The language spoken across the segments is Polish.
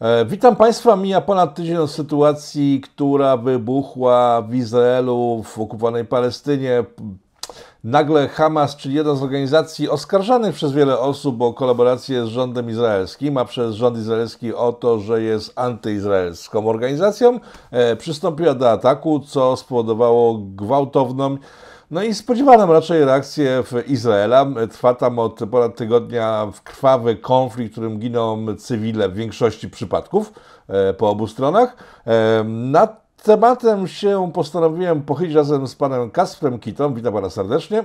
E, witam Państwa. Mija ponad tydzień od sytuacji, która wybuchła w Izraelu, w okupowanej Palestynie. Nagle Hamas, czyli jedna z organizacji oskarżanych przez wiele osób o kolaborację z rządem izraelskim, a przez rząd izraelski o to, że jest antyizraelską organizacją, e, przystąpiła do ataku, co spowodowało gwałtowną no i spodziewano raczej reakcję w Izraela. Trwa tam od ponad tygodnia krwawy konflikt, w którym giną cywile w większości przypadków e, po obu stronach. E, nad tematem się postanowiłem pochylić razem z panem Kasprem Kitą. Witam pana serdecznie.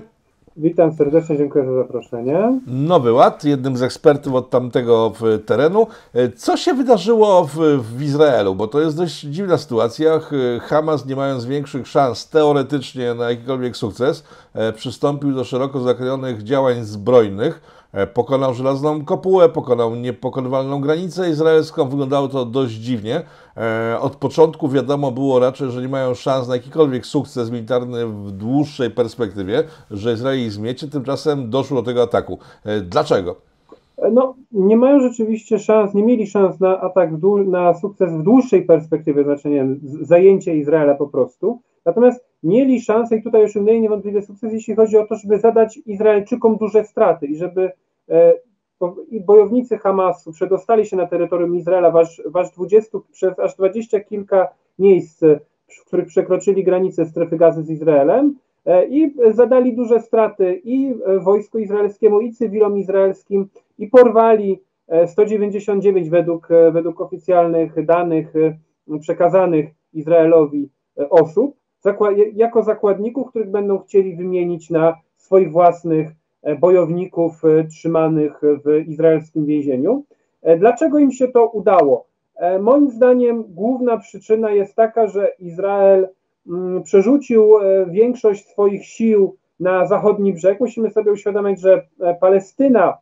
Witam serdecznie, dziękuję za zaproszenie. Nowy Ład, jednym z ekspertów od tamtego terenu. E, co się wydarzyło w, w, Izraelu? Bo to jest dość dziwna sytuacja. Hamas, nie mając większych szans teoretycznie na jakikolwiek sukces, e, przystąpił do szeroko zakrojonych działań zbrojnych E, pokonał żelazną kopułę, pokonał niepokonywalną granicę izraelską. Wyglądało to dość dziwnie. E, od początku wiadomo było raczej, że nie mają szans na jakikolwiek sukces militarny w dłuższej perspektywie, że Izrael ich zmiecie. Tymczasem doszło do tego ataku. E, dlaczego? No, nie mają rzeczywiście szans, nie mieli szans na atak, na sukces w dłuższej perspektywie, znaczy nie zajęcie Izraela po prostu. Natomiast mieli szansę i tutaj osiągnęli niewątpliwie sukces, jeśli chodzi o to, żeby zadać Izraelczykom duże straty i żeby e, bojownicy Hamasu przedostali się na terytorium Izraela aż, aż 20, przez aż dwadzieścia kilka miejsc, w których przekroczyli granicę strefy gazy z Izraelem e, i zadali duże straty i wojsku izraelskiemu, i cywilom izraelskim i porwali 199 e, według, według oficjalnych danych przekazanych Izraelowi osób jako zakładników, których będą chcieli wymienić na swoich własnych e, bojowników e, trzymanych w izraelskim więzieniu. E, dlaczego im się to udało? Moim zdaniem główna przyczyna jest taka, że Izrael mm, przerzucił większość swoich sił na zachodni brzeg. Musimy sobie uświadomić, że Palestyna,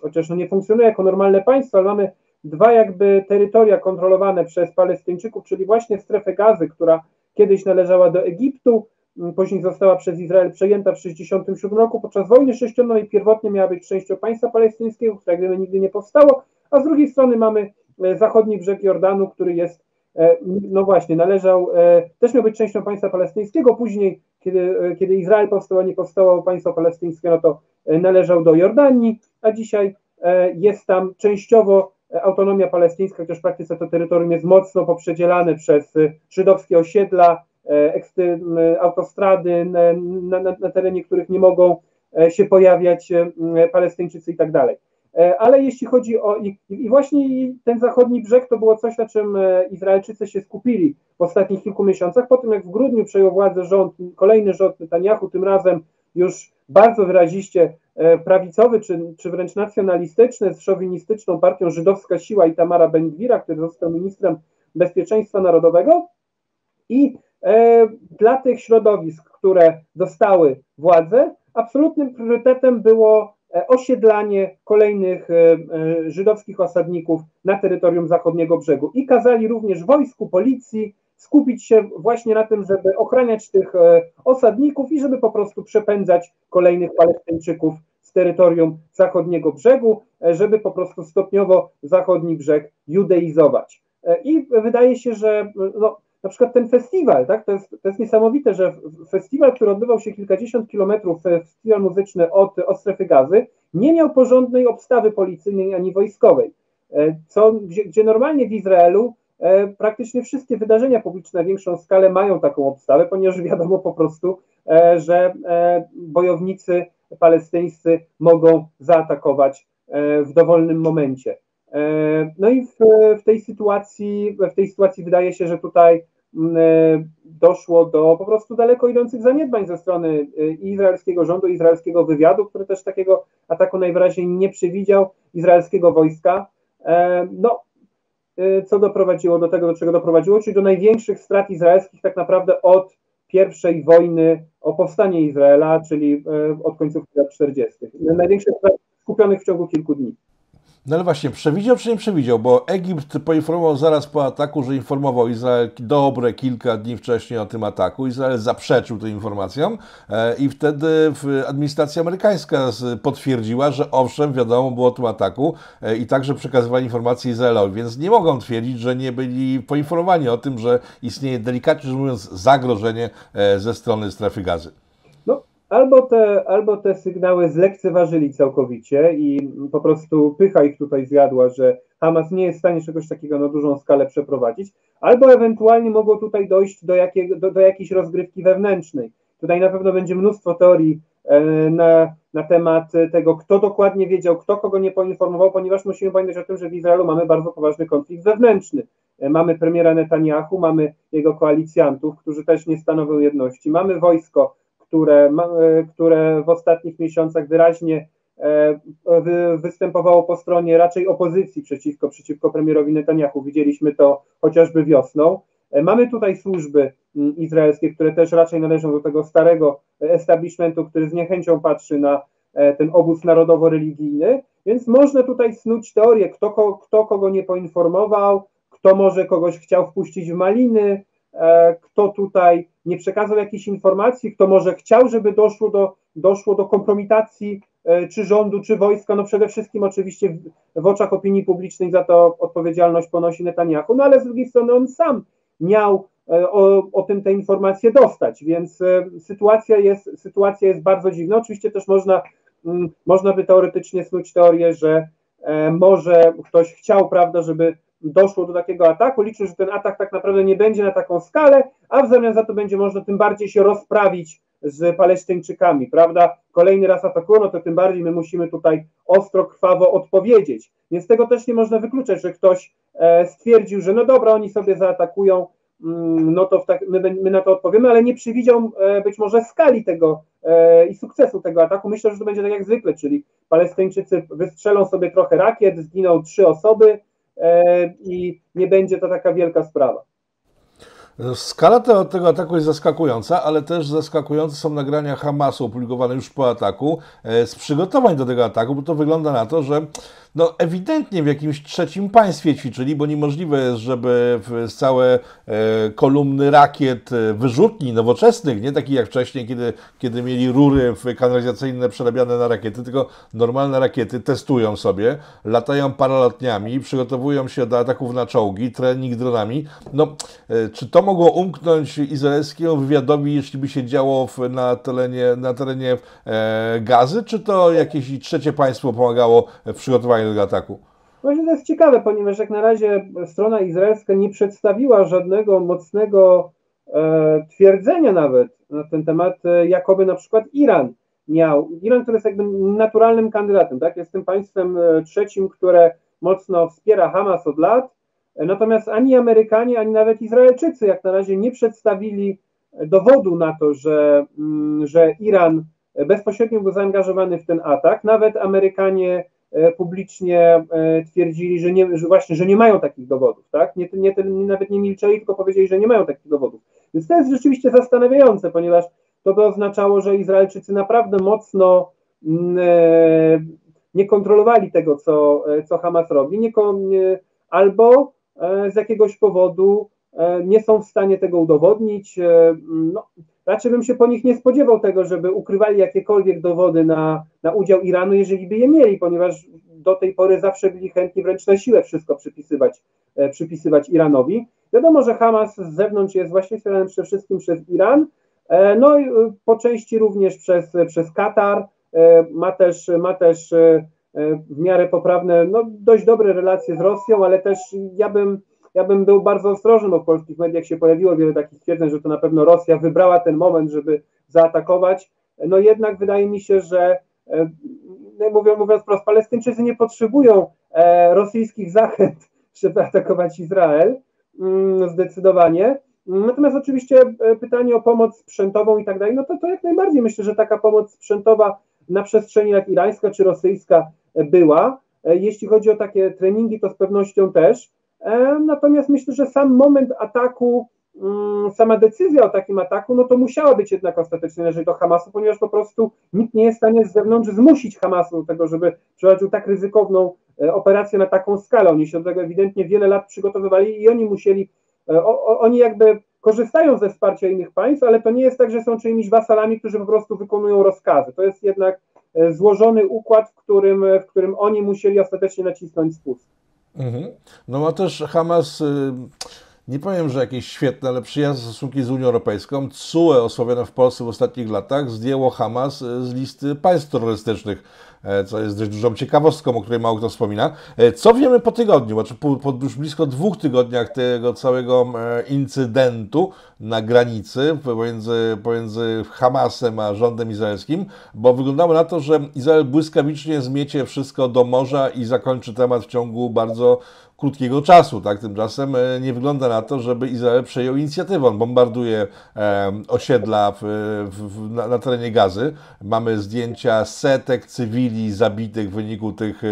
chociaż no nie funkcjonuje jako normalne państwo, ale mamy dwa jakby terytoria kontrolowane przez Palestyńczyków, czyli właśnie strefę gazy, która kiedyś należała do Egiptu, mm, później została przez Izrael przejęta w 1967 roku podczas wojny sześcionowej, pierwotnie miała być częścią państwa palestyńskiego, które gdyby nigdy nie powstało, a z drugiej strony mamy e, zachodni brzeg Jordanu, który jest, e, no właśnie, należał, e, też miał być częścią państwa palestyńskiego, później, kiedy, kiedy Izrael powstał, a nie powstało państwo palestyńskie, no to należał do Jordanii, a dzisiaj jest tam częściowo autonomia palestyńska, chociaż praktyce to terytorium jest mocno poprzedzielane przez y, żydowskie osiedla, e, autostrady, na, na, na terenie których nie mogą e, się pojawiać e, Palestyńczycy i tak dalej. Ale jeśli chodzi o. I, I, właśnie ten zachodni brzeg to było coś, na czym Izraelczycy się skupili w ostatnich kilku miesiącach. Po tym, jak w grudniu przejął władzę rząd, kolejny rząd Netanyahu, tym razem już bardzo wyraziście e, prawicowy, czy, czy wręcz nacjonalistyczny, z szowinistyczną partią Żydowska Siła i Tamara Ben-Gwira, który został ministrem bezpieczeństwa narodowego. I e, dla tych środowisk, które dostały władzę, absolutnym priorytetem było e, osiedlanie kolejnych e, żydowskich osadników na terytorium zachodniego brzegu. I kazali również wojsku, policji, skupić się właśnie na tym, żeby ochraniać tych e, osadników i żeby po prostu przepędzać kolejnych Palestyńczyków z terytorium zachodniego brzegu, e, żeby po prostu stopniowo zachodni brzeg judeizować. E, I wydaje się, że no, na przykład ten festiwal, tak, to jest, to jest niesamowite, że festiwal, który odbywał się kilkadziesiąt kilometrów, festiwal muzyczny od, od strefy gazy, nie miał porządnej obstawy policyjnej ani wojskowej. Co, gdzie, gdzie normalnie w Izraelu praktycznie wszystkie wydarzenia publiczne na większą skalę mają taką obstawę, ponieważ wiadomo po prostu, e, że e, bojownicy palestyńscy mogą zaatakować w dowolnym momencie. No i w, w, tej sytuacji, w tej sytuacji wydaje się, że tutaj doszło do po prostu daleko idących zaniedbań ze strony izraelskiego rządu, izraelskiego wywiadu, który też takiego ataku najwyraźniej nie przewidział, izraelskiego wojska. No, co doprowadziło do tego, do czego doprowadziło, czyli do największych strat izraelskich tak naprawdę od pierwszej wojny o powstanie Izraela, czyli y, od końcówki lat 40. Największych strat skupionych w ciągu kilku dni. No ale właśnie, przewidział czy nie przewidział? Bo Egipt poinformował zaraz po ataku, że informował Izrael dobre kilka dni wcześniej o tym ataku. Izrael zaprzeczył tym informacjom e, i wtedy administracja amerykańska potwierdziła, że owszem, wiadomo było o tym ataku e, i także przekazywali informacje Izraelowi, więc nie mogą twierdzić, że nie byli poinformowani o tym, że istnieje delikatnie rzecz mówiąc zagrożenie e, ze strony strefy gazy. Albo te, albo te sygnały zlekceważyli całkowicie i po prostu pycha ich tutaj zjadła, że Hamas nie jest w stanie czegoś takiego na dużą skalę przeprowadzić, albo ewentualnie mogło tutaj dojść do, jakiego, do, do jakiejś rozgrywki wewnętrznej. Tutaj na pewno będzie mnóstwo teorii e, na, na temat tego, kto dokładnie wiedział, kto kogo nie poinformował, ponieważ musimy pamiętać o tym, że w Izraelu mamy bardzo poważny konflikt wewnętrzny. E, mamy premiera Netanyahu, mamy jego koalicjantów, którzy też nie stanowią jedności, mamy wojsko, które, e, które w ostatnich miesiącach wyraźnie e, występowało po stronie raczej opozycji przeciwko, przeciwko premierowi Netanyahu. Widzieliśmy to chociażby wiosną. E, mamy tutaj służby izraelskie, które też raczej należą do tego starego establishmentu, który z niechęcią patrzy na ten obóz narodowo-religijny, więc można tutaj snuć teorię, kto, kto kogo nie poinformował, kto może kogoś chciał wpuścić w maliny, kto tutaj nie przekazał jakiejś informacji, kto może chciał, żeby doszło do, doszło do kompromitacji e, czy rządu, czy wojska, no przede wszystkim oczywiście w, w oczach opinii publicznej za to odpowiedzialność ponosi Netanyahu, no ale z drugiej strony on sam miał e, o, o tym te informacje dostać, więc sytuacja jest, sytuacja jest bardzo dziwna. Oczywiście też można, mm, można by teoretycznie snuć teorię, że może ktoś chciał, prawda, żeby doszło do takiego ataku. Liczę, że ten atak tak naprawdę nie będzie na taką skalę, a w zamian za to będzie można tym bardziej się rozprawić z Palestyńczykami, prawda? Kolejny raz atakują, no to tym bardziej my musimy tutaj ostro, krwawo odpowiedzieć. Więc tego też nie można wykluczać, że ktoś e, stwierdził, że no dobra, oni sobie zaatakują, mm, no to tak, my, my, na to odpowiemy, ale nie przewidział e, być może skali tego e, i sukcesu tego ataku. Myślę, że to będzie tak jak zwykle, czyli Palestyńczycy wystrzelą sobie trochę rakiet, zginą trzy osoby, i nie będzie to taka wielka sprawa. Skala tego, tego ataku jest zaskakująca, ale też zaskakujące są nagrania Hamasu opublikowane już po ataku e, z przygotowań do tego ataku, bo to wygląda na to, że no ewidentnie w jakimś trzecim państwie ćwiczyli, bo niemożliwe jest, żeby całe e, kolumny rakiet, e, wyrzutni nowoczesnych, nie takich jak wcześniej, kiedy, kiedy mieli rury kanalizacyjne przerabiane na rakiety, tylko normalne rakiety testują sobie, latają paralotniami, przygotowują się do ataków na czołgi, trening dronami. No, czy to mogło umknąć izraelskiemu wywiadowi, jeśli by się działo w, na terenie, na terenie e, gazy, czy to jakieś trzecie państwo pomagało w przygotowaniu tego ataku? Właśnie to jest ciekawe, ponieważ jak na razie strona izraelska nie przedstawiła żadnego mocnego e, twierdzenia nawet na ten temat, e, jakoby na przykład Iran miał. Iran, który jest jakby naturalnym kandydatem, tak? Jest tym państwem e, trzecim, które mocno wspiera Hamas od lat, natomiast ani Amerykanie, ani nawet Izraelczycy jak na razie nie przedstawili dowodu na to, że, mm, że Iran bezpośrednio był zaangażowany w ten atak. Nawet Amerykanie E, publicznie e, twierdzili, że, nie, że właśnie, że nie mają takich dowodów, tak? Nie, nie, nawet nie milczeli, tylko powiedzieli, że nie mają takich dowodów. Więc to jest rzeczywiście zastanawiające, ponieważ to by oznaczało, że Izraelczycy naprawdę mocno mm, e, nie kontrolowali tego, co, co Hamas robi, nie, albo z jakiegoś powodu nie są w stanie tego udowodnić. No, raczej bym się po nich nie spodziewał tego, żeby ukrywali jakiekolwiek dowody na, na udział Iranu, jeżeli by je mieli, ponieważ do tej pory zawsze byli chętni wręcz na siłę wszystko przypisywać, e, przypisywać Iranowi. Wiadomo, że Hamas z zewnątrz jest właśnie wspierany przede wszystkim przez Iran, e, no i e, po części również przez, przez Katar, ma też, ma też w miarę poprawne, no dość dobre relacje z Rosją, ale też ja bym ja bym był bardzo ostrożny, bo w polskich mediach się pojawiło wiele takich stwierdzeń, że to na pewno Rosja wybrała ten moment, żeby zaatakować. No jednak wydaje mi się, że e, no mówiąc, mówiąc wprost, Palestyńczycy nie potrzebują e, rosyjskich zachęt, żeby atakować Izrael, mm, zdecydowanie. Natomiast oczywiście e, pytanie o pomoc sprzętową i tak dalej, no to, to jak najbardziej myślę, że taka pomoc sprzętowa na przestrzeni jak irańska czy rosyjska była. Jeśli chodzi o takie treningi, to z pewnością też. E, natomiast myślę, że sam moment ataku mm, sama decyzja o takim ataku, no to musiała być jednak ostatecznie należeć do Hamasu, ponieważ po prostu nikt nie jest w stanie z zewnątrz zmusić Hamasu do tego, żeby prowadził tak ryzykowną e, operację na taką skalę. Oni się do tego ewidentnie wiele lat przygotowywali i oni musieli, e, o, o, oni jakby korzystają ze wsparcia innych państw, ale to nie jest tak, że są czyimiś wasalami, którzy po prostu wykonują rozkazy. To jest jednak e, złożony układ, w którym, w którym oni musieli ostatecznie nacisnąć spust. Mhm. No ma też Hamas, y, nie powiem, że jakieś świetne, ale przyjazne stosunki z Unią Europejską. CUE osławione w Polsce w ostatnich latach zdjęło Hamas y, z listy państw terrorystycznych E, co jest dość dużą ciekawostką, o której mało kto wspomina. E, co wiemy po tygodniu, znaczy po, po już blisko dwóch tygodniach tego całego e, incydentu na granicy pomiędzy, pomiędzy Hamasem a rządem izraelskim, bo wyglądało na to, że Izrael błyskawicznie zmiecie wszystko do morza i zakończy temat w ciągu bardzo krótkiego czasu. Tak? Tymczasem e, nie wygląda na to, żeby Izrael przejął inicjatywę. On bombarduje e, osiedla w, w, na, na, terenie gazy. Mamy zdjęcia setek cywili zabitych w wyniku tych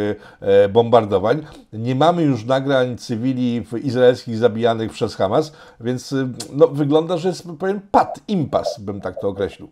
e, bombardowań. Nie mamy już nagrań cywili izraelskich zabijanych przez Hamas, więc no, wygląda, że jest pewien pad, impas, bym tak to określił.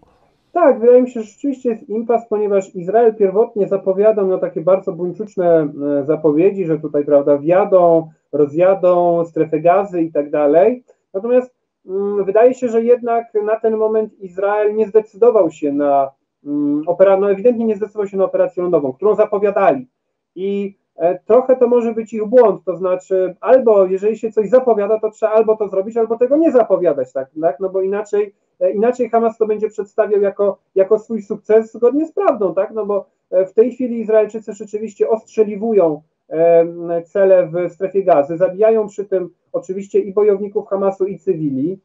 Tak, wydaje mi się, że rzeczywiście jest impas, ponieważ Izrael pierwotnie zapowiadał no, takie bardzo buńczuczne e, zapowiedzi, że tutaj, prawda, wjadą, rozjadą strefę gazy i tak dalej. Natomiast mm, wydaje się, że jednak na ten moment Izrael nie zdecydował się na mm, operację, no ewidentnie nie zdecydował się na operację lądową, którą zapowiadali. I e, trochę to może być ich błąd, to znaczy albo jeżeli się coś zapowiada, to trzeba albo to zrobić, albo tego nie zapowiadać, tak, tak? no bo inaczej inaczej Hamas to będzie przedstawiał jako, jako swój sukces zgodnie z prawdą, tak? No bo e, w tej chwili Izraelczycy rzeczywiście ostrzeliwują e, cele w strefie gazy, zabijają przy tym oczywiście i bojowników Hamasu i cywili.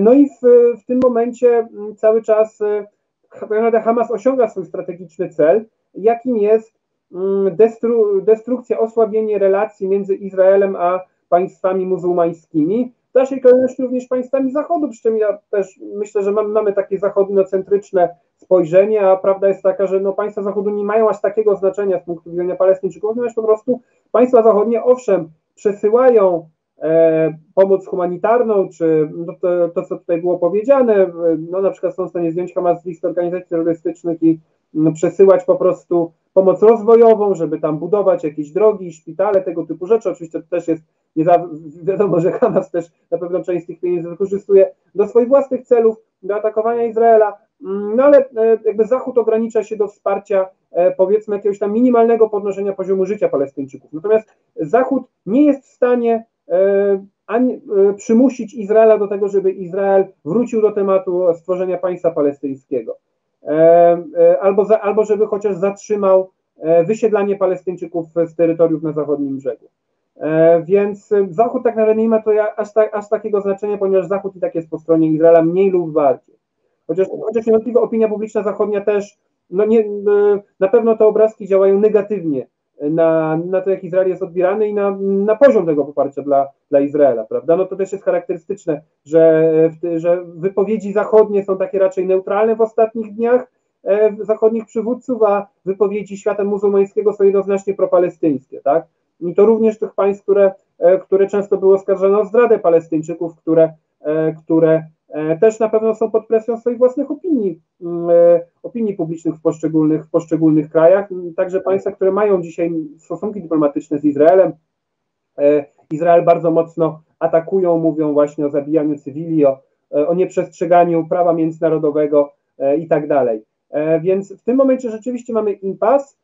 No i w, w tym momencie cały czas Hamas osiąga swój strategiczny cel, jakim jest destru, destrukcja, osłabienie relacji między Izraelem a państwami muzułmańskimi, w dalszej kolejności również państwami Zachodu, przy czym ja też myślę, że mamy, mamy takie zachodniocentryczne spojrzenie, a prawda jest taka, że no, państwa Zachodu nie mają aż takiego znaczenia z punktu widzenia Palestyńczyków, natomiast po prostu państwa zachodnie, owszem, przesyłają e, pomoc humanitarną, czy no, to, to, co tutaj było powiedziane, no, na przykład są w stanie zdjąć Hamas z listy organizacji terrorystycznych i przesyłać po prostu pomoc rozwojową, żeby tam budować jakieś drogi, szpitale, tego typu rzeczy. Oczywiście to też jest, nie za, wiadomo, że Hamas też na pewno część tych pieniędzy wykorzystuje do swoich własnych celów, do atakowania Izraela, mm, no ale e, jakby Zachód ogranicza się do wsparcia e, powiedzmy jakiegoś tam minimalnego podnoszenia poziomu życia Palestyńczyków. Natomiast Zachód nie jest w stanie e, ani przymusić Izraela do tego, żeby Izrael wrócił do tematu stworzenia państwa palestyńskiego. E, e, albo, za, albo żeby chociaż zatrzymał e, wysiedlanie Palestyńczyków z terytoriów na zachodnim brzegu. Więc Zachód tak naprawdę nie ma to aż, tak, aż takiego znaczenia, ponieważ Zachód i tak jest po stronie Izraela mniej lub bardziej. Chociaż, chociaż niewątpliwie opinia publiczna zachodnia też, no nie, na pewno te obrazki działają negatywnie na, na to, jak Izrael jest odbierany i na, na poziom tego poparcia dla, dla Izraela, prawda? No to też jest charakterystyczne, że, że wypowiedzi zachodnie są takie raczej neutralne w ostatnich dniach e, zachodnich przywódców, a wypowiedzi świata muzułmańskiego są jednoznacznie propalestyńskie, tak? I to również tych państw, które, e, które często były oskarżone o zdradę Palestyńczyków, które, e, które też na pewno są pod presją swoich własnych opinii, mm, e, opinii publicznych w poszczególnych, w poszczególnych krajach, także państwa, które mają dzisiaj stosunki dyplomatyczne z Izraelem. E, Izrael bardzo mocno atakują, mówią właśnie o zabijaniu cywili, o, o nieprzestrzeganiu prawa międzynarodowego i tak dalej. Więc w tym momencie rzeczywiście mamy impas.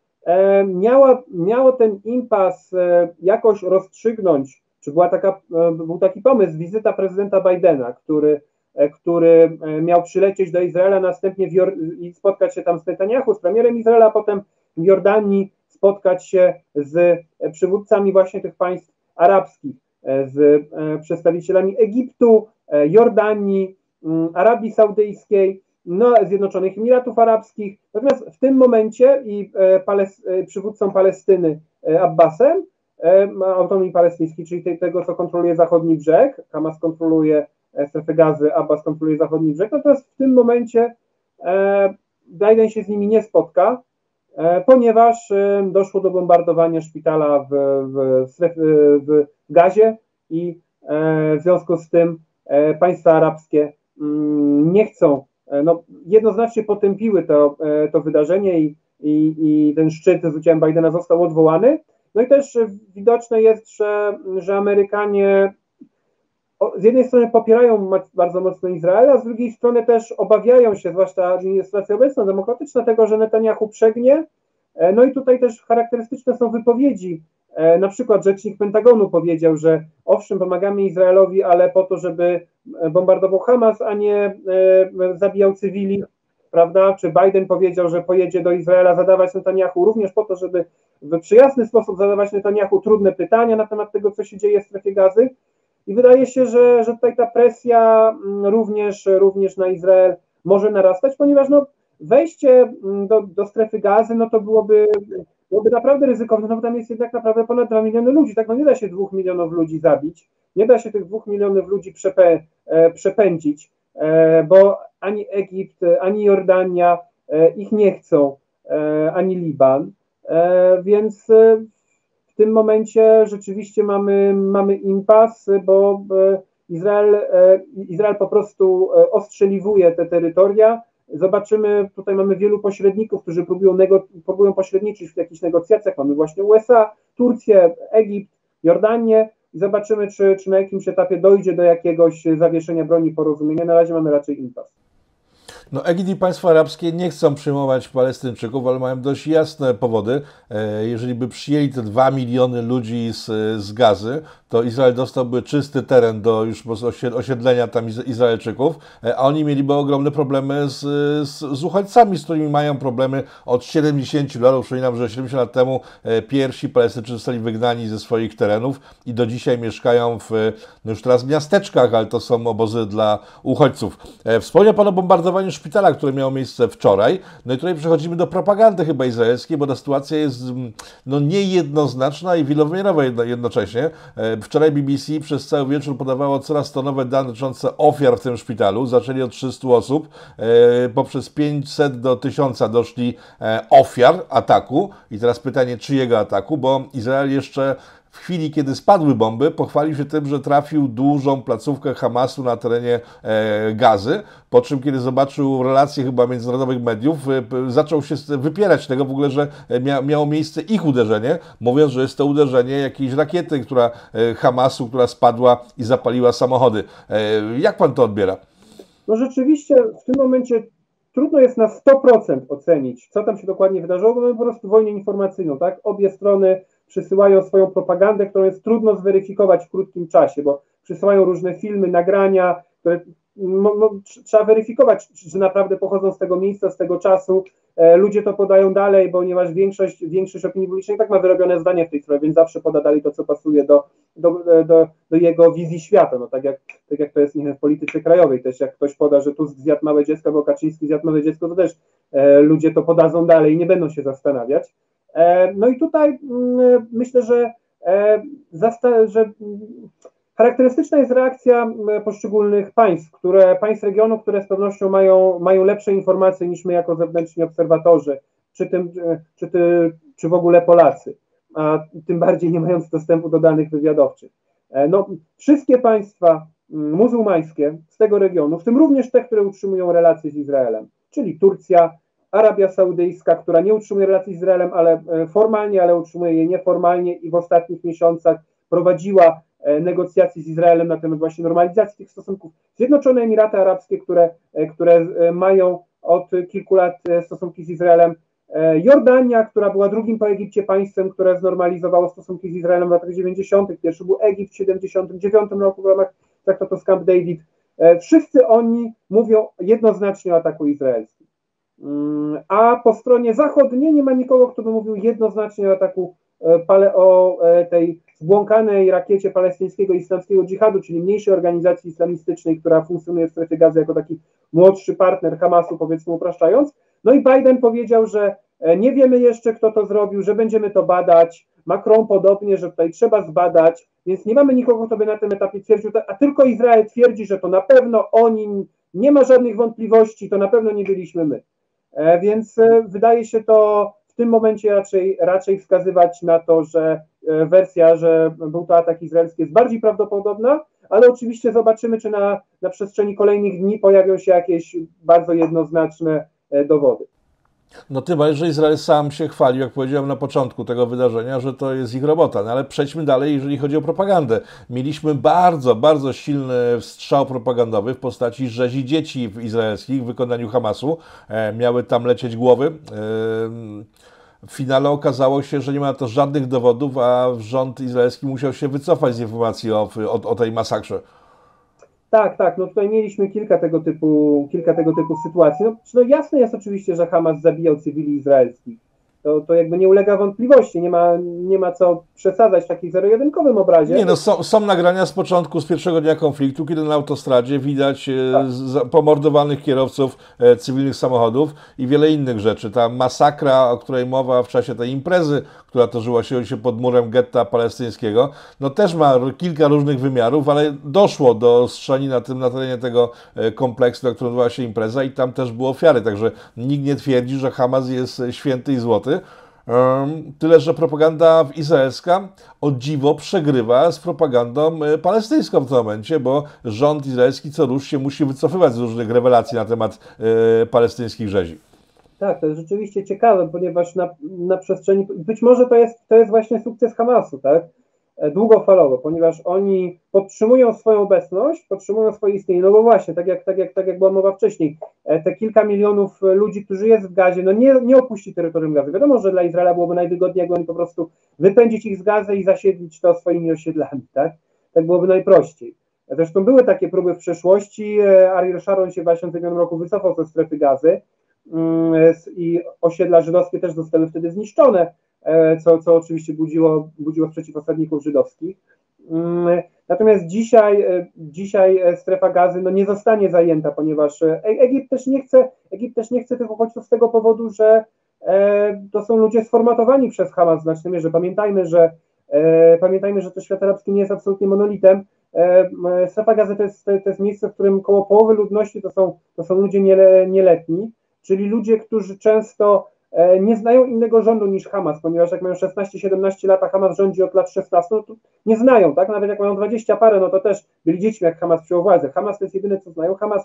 Miała, miało ten impas jakoś rozstrzygnąć, czy była taka, był taki pomysł, wizyta prezydenta Bidena, który E, który e, miał przylecieć do Izraela, następnie i spotkać się tam z Netanyahu, z premierem Izraela, a potem w Jordanii spotkać się z e, przywódcami właśnie tych państw arabskich, z przedstawicielami Egiptu, Jordanii, mm, Arabii Saudyjskiej, no, Zjednoczonych Emiratów Arabskich. Natomiast w tym momencie i pales, przywódcą Palestyny Abbasem, autonomii palestyńskiej, czyli tego, co kontroluje zachodni brzeg, Hamas kontroluje strefę gazy, Abbas kontroluje zachodni brzeg, natomiast w tym momencie e, Biden się z nimi nie spotka, e, ponieważ e, doszło do bombardowania szpitala w, w, w gazie i w związku z tym państwa arabskie mm, nie chcą, no, jednoznacznie potępiły to, to wydarzenie i, i, i ten szczyt z udziałem Bidena został odwołany. No i też widoczne jest, że, że Amerykanie z jednej strony popierają bardzo mocno Izrael, a z drugiej strony też obawiają się, zwłaszcza administracja obecna, demokratyczna, tego, że Netanyahu przegnie. E, no i tutaj też charakterystyczne są wypowiedzi. E, na przykład rzecznik Pentagonu powiedział, że owszem, pomagamy Izraelowi, ale po to, żeby bombardował Hamas, a nie e, zabijał cywili, prawda? Czy Biden powiedział, że pojedzie do Izraela zadawać Netanyahu również po to, żeby w przyjazny sposób zadawać Netanyahu trudne pytania na temat tego, co się dzieje w strefie gazy. I wydaje się, że, że tutaj ta presja mm, również, również na Izrael może narastać, ponieważ no, wejście mm, do, do strefy gazy, no to byłoby, byłoby naprawdę ryzykowne, no bo tam jest jednak naprawdę ponad 2 miliony ludzi, tak? No nie da się 2 milionów ludzi zabić, nie da się tych 2 milionów ludzi przepę, e, przepędzić, e, bo ani Egipt, ani Jordania e, ich nie chcą, ani Liban, więc w tym momencie rzeczywiście mamy, mamy impas, bo e, Izrael, e, Izrael po prostu e, ostrzeliwuje te terytoria. Zobaczymy, tutaj mamy wielu pośredników, którzy próbują, próbują pośredniczyć w jakichś negocjacjach. Mamy właśnie USA, Turcję, Egipt, Jordanię zobaczymy, czy, czy na jakimś etapie dojdzie do jakiegoś zawieszenia broni porozumienia. Na razie mamy raczej impas. No, Egipt i państwa arabskie nie chcą przyjmować Palestyńczyków, ale mają dość jasne powody. E, jeżeli by przyjęli te 2 miliony ludzi z, z gazy, to Izrael dostałby czysty teren do już osiedlenia tam Izraelczyków, e, a oni mieliby ogromne problemy z, z, z uchodźcami, z którymi mają problemy od 70 lat. Przypominam, że 70 lat temu e, pierwsi Palestyńczycy zostali wygnani ze swoich terenów i do dzisiaj mieszkają w, no już teraz miasteczkach, ale to są obozy dla uchodźców. Wspomniał Pan o bombardowaniu szpitala, które miało miejsce wczoraj. No i tutaj przechodzimy do propagandy chyba izraelskiej, bo ta sytuacja jest mm, no, niejednoznaczna i wielowymiarowa jednocześnie. E, wczoraj BBC przez cały wieczór podawało coraz to nowe dane dotyczące ofiar w tym szpitalu. Zaczęli od 300 osób, e, poprzez 500 do 1000 doszli e, ofiar ataku. I teraz pytanie, czyjego ataku, bo Izrael jeszcze w chwili, kiedy spadły bomby, pochwalił się tym, że trafił dużą placówkę Hamasu na terenie e, Gazy, po czym, kiedy zobaczył relacje chyba międzynarodowych mediów, e, zaczął się wypierać tego w ogóle, że mia, miało miejsce ich uderzenie, mówiąc, że jest to uderzenie jakiejś rakiety, która e, Hamasu, która spadła i zapaliła samochody. E, jak pan to odbiera? No rzeczywiście w tym momencie trudno jest na 100% ocenić, co tam się dokładnie wydarzyło, bo mamy po prostu wojnę informacyjną, tak? Obie strony przysyłają swoją propagandę, którą jest trudno zweryfikować w krótkim czasie, bo przysyłają różne filmy, nagrania, które no, no, trzeba weryfikować, czy naprawdę pochodzą z tego miejsca, z tego czasu. E, ludzie to podają dalej, ponieważ większość, większość opinii publicznej tak ma wyrobione zdanie w tej sprawie, więc zawsze poda dalej to, co pasuje do, do, do, do jego wizji świata. No, tak, jak, tak jak to jest nie wiem, w polityce krajowej, też jak ktoś poda, że tu zjadł małe dziecko, bo Kaczyński zjadł małe dziecko, to też e, ludzie to podadzą dalej i nie będą się zastanawiać. E, no i tutaj mm, myślę, że, e, że charakterystyczna jest reakcja poszczególnych państw, które, państw regionu, które z pewnością mają, mają lepsze informacje niż my jako zewnętrzni obserwatorzy, czy, tym, czy, ty, czy w ogóle Polacy, a tym bardziej nie mając dostępu do danych wywiadowczych. E, no, wszystkie państwa muzułmańskie z tego regionu, w tym również te, które utrzymują relacje z Izraelem, czyli Turcja, Arabia Saudyjska, która nie utrzymuje relacji z Izraelem, ale e, formalnie, ale utrzymuje je nieformalnie i w ostatnich miesiącach prowadziła e, negocjacje z Izraelem na temat właśnie normalizacji tych stosunków. Zjednoczone Emiraty Arabskie, które, e, które mają od kilku lat stosunki z Izraelem, Jordania, która była drugim po Egipcie państwem, które znormalizowało stosunki z Izraelem w latach 90., pierwszy był Egipt w 79 roku w ramach traktatu Camp David. Wszyscy oni mówią jednoznacznie o ataku izraelskim. A po stronie zachodniej nie ma nikogo, kto by mówił jednoznacznie o ataku e, o e, tej zbłąkanej rakiecie palestyńskiego islamskiego dżihadu, czyli mniejszej organizacji islamistycznej, która funkcjonuje w strefie gazy jako taki młodszy partner Hamasu, powiedzmy upraszczając. No i Biden powiedział, że e, nie wiemy jeszcze, kto to zrobił, że będziemy to badać. Macron podobnie, że tutaj trzeba zbadać, więc nie mamy nikogo, kto by na tym etapie twierdził, a tylko Izrael twierdzi, że to na pewno oni, nie ma żadnych wątpliwości, to na pewno nie byliśmy my. E, więc e, wydaje się to w tym momencie raczej, raczej wskazywać na to, że wersja, że był to atak izraelski jest bardziej prawdopodobna, ale oczywiście zobaczymy, czy na, na przestrzeni kolejnych dni pojawią się jakieś bardzo jednoznaczne dowody. No chyba, że Izrael sam się chwalił, jak powiedziałem na początku tego wydarzenia, że to jest ich robota. No ale przejdźmy dalej, jeżeli chodzi o propagandę. Mieliśmy bardzo, bardzo silny strzał propagandowy w postaci rzezi dzieci izraelskich w wykonaniu Hamasu. E, miały tam lecieć głowy. E, w finale okazało się, że nie ma to żadnych dowodów, a rząd izraelski musiał się wycofać z informacji o, o, o tej masakrze. Tak, tak, no tutaj mieliśmy kilka tego typu, kilka tego typu sytuacji. No, no jasne jest oczywiście, że Hamas zabijał cywili izraelskich to, to jakby nie ulega wątpliwości, nie ma, nie ma co przesadzać w takim zero-jedynkowym obrazie. Nie, no są, są nagrania z początku, z pierwszego dnia konfliktu, kiedy na autostradzie widać e, tak. z, pomordowanych kierowców e, cywilnych samochodów i wiele innych rzeczy. Ta masakra, o której mowa w czasie tej imprezy, która toczyła się, się pod murem getta palestyńskiego, no też ma kilka różnych wymiarów, ale doszło do strzani na tym, na terenie tego e, kompleksu, na którym odbyła się impreza i tam też były ofiary, także nikt nie twierdzi, że Hamas jest święty i złoty. Tyle, że propaganda izraelska o dziwo przegrywa z propagandą e, palestyńską w tym momencie, bo rząd izraelski co rusz się musi wycofywać z różnych rewelacji na temat e, palestyńskich rzezi. Tak, to jest rzeczywiście ciekawe, ponieważ na, na przestrzeni, być może to jest, to jest właśnie sukces Hamasu, tak? E, długofalowo, ponieważ oni podtrzymują swoją obecność, podtrzymują swoje istnienie. No bo właśnie, tak jak, tak jak, tak jak była mowa wcześniej, e, te kilka milionów ludzi, którzy jest w gazie, no nie, nie opuści terytorium gazy. Wiadomo, że dla Izraela byłoby najwygodniej, jakby oni po prostu wypędzić ich z gazy i zasiedlić to swoimi osiedlami, tak? Tak byłoby najprościej. Zresztą były takie próby w przeszłości. E, Ariel Sharon się w 2005 roku wycofał ze strefy gazy mm, i osiedla żydowskie też zostały wtedy zniszczone E, co, co oczywiście budziło, budziło sprzeciw osadników żydowskich. Mm, natomiast dzisiaj, e, dzisiaj e, strefa gazy no nie zostanie zajęta, ponieważ Egipt też nie chce, Egipt też nie chce tych uchodźców z tego powodu, że to są ludzie sformatowani przez Hamas w znacznej mierze. Pamiętajmy, że pamiętajmy, że to świat arabski nie jest absolutnie monolitem. Strefa gazy to jest, to jest miejsce, w którym około połowy ludności to są, to są ludzie nieletni, czyli ludzie, którzy często E, nie znają innego rządu niż Hamas, ponieważ jak mają 16-17 lat, a Hamas rządzi od lat 16, no to nie znają, tak? Nawet jak mają 20 parę, no to też byli dziećmi, jak Hamas przyjął władzę. Hamas to jest jedyne, co znają. Hamas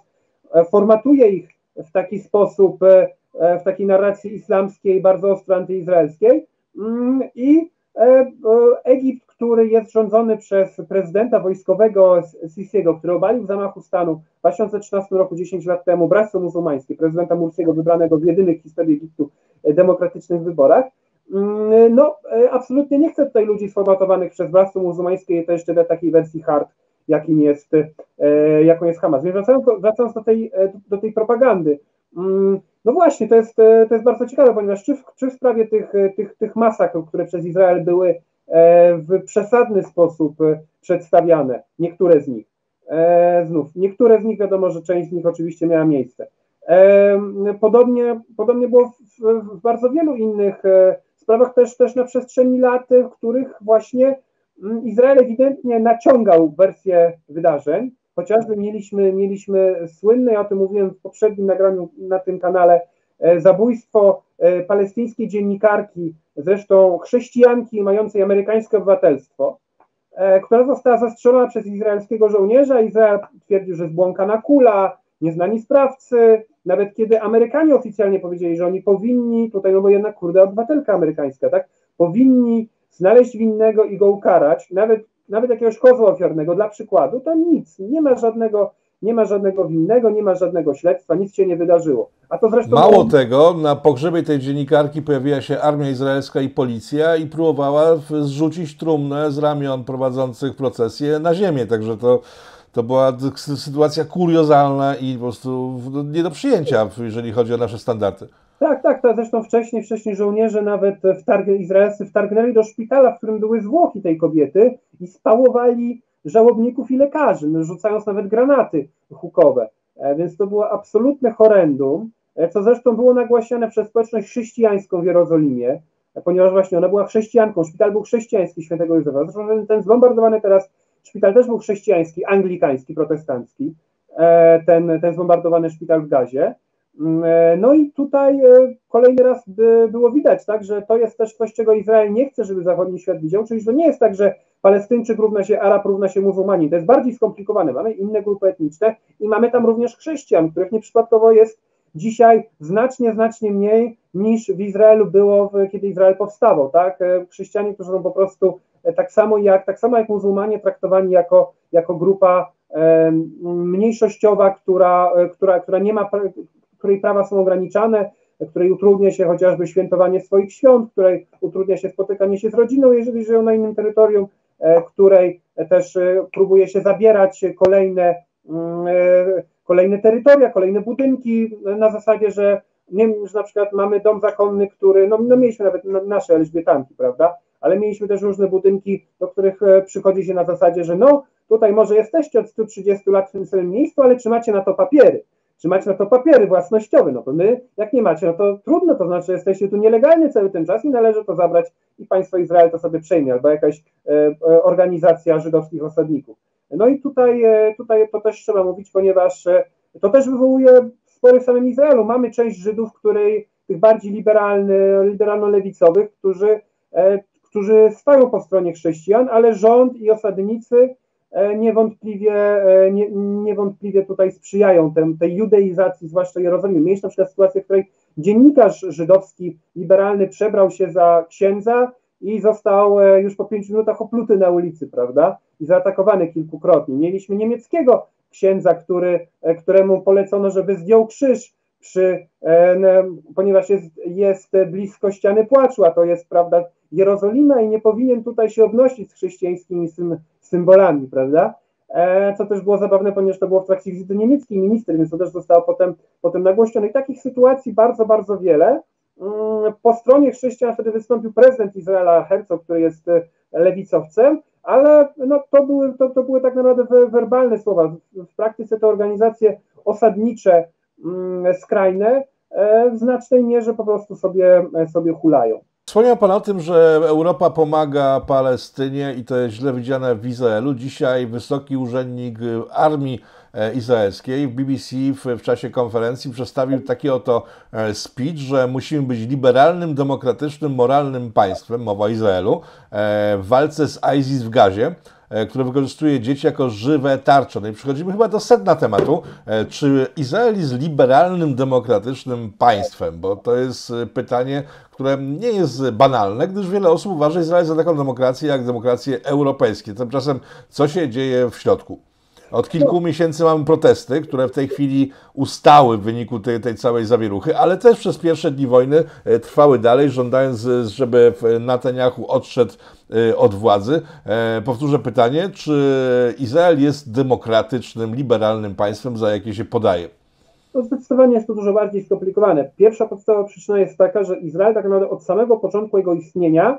e, formatuje ich w taki sposób, e, w takiej narracji islamskiej, bardzo ostro antyizraelskiej mm, i Egipt, który jest rządzony przez prezydenta wojskowego Sisiego, który obalił w zamachu stanu w 2013 roku, 10 lat temu, Bractwo Muzułmańskie, prezydenta Mursiego, wybranego w jedynych w historii Egiptu demokratycznych wyborach. Mm, no, e, absolutnie nie chcę tutaj ludzi sformatowanych przez Bractwo Muzułmańskie i to jeszcze w takiej wersji hard, jakim jest, e, jaką jest Hamas. Więc wracając, wracając do, tej, e, do tej propagandy. Mm, no właśnie, to jest, to jest bardzo ciekawe, ponieważ czy w, czy w sprawie tych, tych, tych masakr, które przez Izrael były w przesadny sposób przedstawiane, niektóre z nich, znów, niektóre z nich wiadomo, że część z nich oczywiście miała miejsce, Podobnie, podobnie było w, w bardzo wielu innych e, sprawach też, też na przestrzeni lat, w których właśnie mm, Izrael ewidentnie naciągał wersję wydarzeń. Chociażby mieliśmy, mieliśmy słynne, ja o tym mówiłem w poprzednim nagraniu na tym kanale, e, zabójstwo e, palestyńskiej dziennikarki, zresztą chrześcijanki mającej amerykańskie obywatelstwo, która została zastrzelona przez izraelskiego żołnierza. Izrael twierdził, że zbłąkana kula, nieznani sprawcy, nawet kiedy Amerykanie oficjalnie powiedzieli, że oni powinni, tutaj no bo jednak kurde obywatelka amerykańska, tak, powinni znaleźć winnego i go ukarać, nawet, nawet jakiegoś kozła ofiarnego dla przykładu, to nic, nie ma żadnego, nie ma żadnego winnego, nie ma żadnego śledztwa, nic się nie wydarzyło. A to zresztą Mało tego, na pogrzebie tej dziennikarki pojawiła się armia izraelska i policja i próbowała zrzucić trumnę z ramion prowadzących procesję na ziemię, także to to była sytuacja kuriozalna i po prostu nie do przyjęcia, jeżeli chodzi o nasze standardy. Tak, tak, to zresztą wcześniej, wcześniej żołnierze nawet wtarg izraelscy wtargnęli do szpitala, w którym były zwłoki tej kobiety i spałowali żałobników i lekarzy, no, rzucając nawet granaty hukowe. E, więc to było absolutne horrendum, e, co zresztą było nagłaśniane przez społeczność chrześcijańską w Jerozolimie, e, ponieważ właśnie ona była chrześcijanką, szpital był chrześcijański świętego Józefa. Zresztą ten zbombardowany teraz Szpital też był chrześcijański, anglikański, protestancki, ten, ten zbombardowany szpital w Gazie. Mm, no i tutaj kolejny raz by było widać, tak, że to jest też coś, czego Izrael nie chce, żeby zachodni świat widział, czyli że nie jest tak, że Palestyńczyk równa się Arab, równa się muzułmanin. To jest bardziej skomplikowane. Mamy inne grupy etniczne i mamy tam również chrześcijan, których nieprzypadkowo jest dzisiaj znacznie, znacznie mniej niż w Izraelu było, kiedy Izrael powstawał, tak? E, chrześcijanie, którzy są po prostu e, tak samo jak, tak samo jak muzułmanie traktowani jako, jako grupa mniejszościowa, która, która, która nie ma, której prawa są ograniczane, której utrudnia się chociażby świętowanie swoich świąt, której utrudnia się spotykanie się z rodziną, jeżeli żyją na innym terytorium, e, której też e, próbuje się zabierać kolejne, mm, e, kolejne terytoria, kolejne budynki na zasadzie, że nie wiem, że na przykład mamy dom zakonny, który, no, no mieliśmy nawet nasze Elżbietanki, prawda, ale mieliśmy też różne budynki, do których przychodzi się na zasadzie, że no, tutaj może jesteście od 130 lat w tym samym miejscu, ale trzymacie na to papiery czy macie na to papiery własnościowe, no to my, jak nie macie, no to trudno, to znaczy jesteście tu nielegalnie cały ten czas i należy to zabrać i państwo Izrael to sobie przejmie, albo jakaś e, e, organizacja żydowskich osadników. No i tutaj, e, tutaj to też trzeba mówić, ponieważ to też wywołuje spory w samym Izraelu. Mamy część Żydów, której tych bardziej liberalny, liberalno-lewicowych, którzy, którzy stają po stronie chrześcijan, ale rząd i osadnicy E, niewątpliwie, e, nie, niewątpliwie tutaj sprzyjają tem, tej judeizacji, zwłaszcza Jerozolimy. Mieliśmy na przykład sytuację, w której dziennikarz żydowski, liberalny przebrał się za księdza i został e, już po pięciu minutach opluty na ulicy, prawda? I zaatakowany kilkukrotnie. Mieliśmy niemieckiego księdza, który, któremu polecono, żeby zdjął krzyż przy, ponieważ jest, jest blisko ściany płaczu, a to jest, prawda, Jerozolima i nie powinien tutaj się obnosić z chrześcijańskimi symbolami, prawda? E, co też było zabawne, ponieważ to było w trakcie wizyty niemieckiej minister, więc to też zostało potem, potem nagłośnione. I takich sytuacji bardzo, bardzo wiele. Mm, po stronie chrześcijan wtedy wystąpił prezydent Izraela Herzog, który jest e, lewicowcem, ale no, to, były, to, to były tak naprawdę werbalne słowa. W praktyce te organizacje osadnicze, mm, skrajne, e, w znacznej mierze po prostu sobie, sobie hulają. Wspomniał Pan o tym, że Europa pomaga Palestynie i to jest źle widziane w Izraelu. Dzisiaj wysoki urzędnik armii e, izraelskiej w BBC w, w, czasie konferencji przedstawił taki oto e, speech, że musimy być liberalnym, demokratycznym, moralnym państwem, mowa o Izraelu, e, w walce z ISIS w Gazie. E, które wykorzystuje dzieci jako żywe tarcze. No i przechodzimy chyba do sedna tematu. E, czy Izrael jest liberalnym, demokratycznym państwem? Bo to jest e, pytanie, które nie jest banalne, gdyż wiele osób uważa Izrael za taką demokrację jak demokracje europejskie. Tymczasem co się dzieje w środku? Od kilku miesięcy mamy protesty, które w tej chwili ustały w wyniku tej, tej całej zawieruchy, ale też przez pierwsze dni wojny e, trwały dalej, żądając, żeby Netanyahu odszedł e, od władzy. E, powtórzę pytanie, czy Izrael jest demokratycznym, liberalnym państwem, za jakie się podaje? No zdecydowanie jest to dużo bardziej skomplikowane. Pierwsza podstawowa przyczyna jest taka, że Izrael tak naprawdę od samego początku jego istnienia